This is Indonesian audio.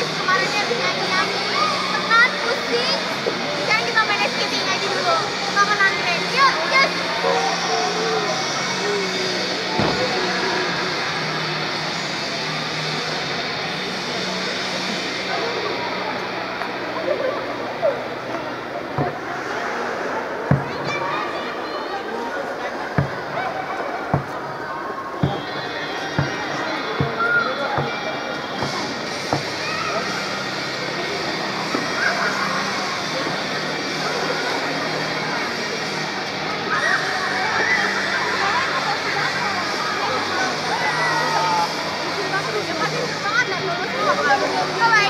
kemarin dia habis nyanyi nyanyi tekan pusing. Sekarang kita main skating aja dulu. Sama Andre yuk just 要不